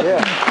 Yeah.